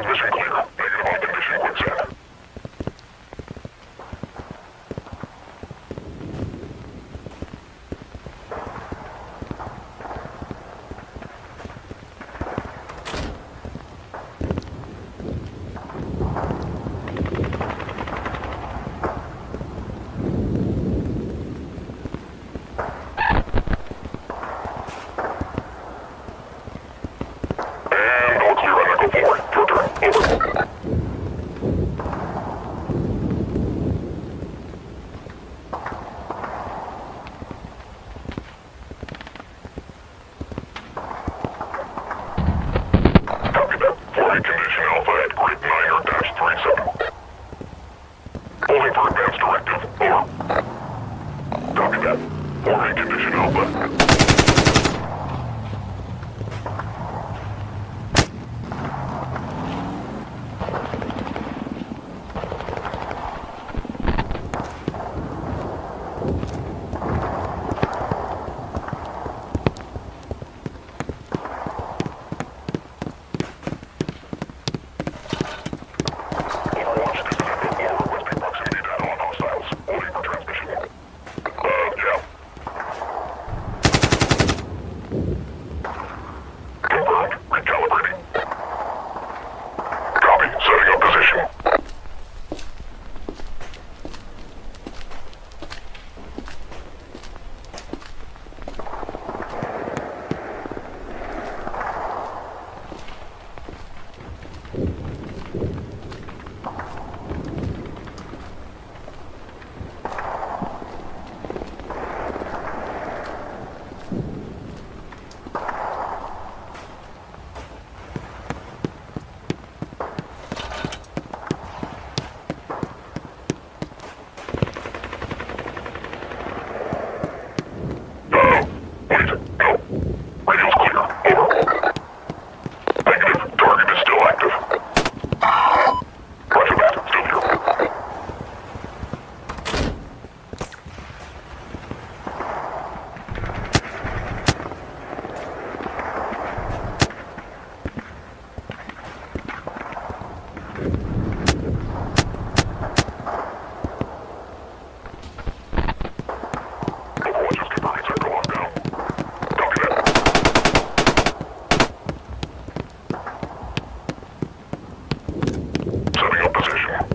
de 50, la llamada de 50. 337. Holding for advance directive. Over. Copy that. Forming condition alpha.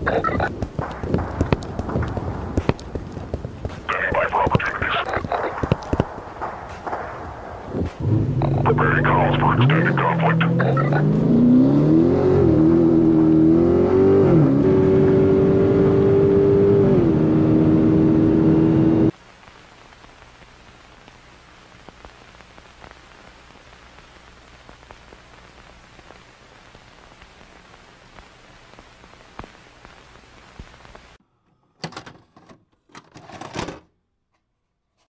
Preparing comms for extended conflict.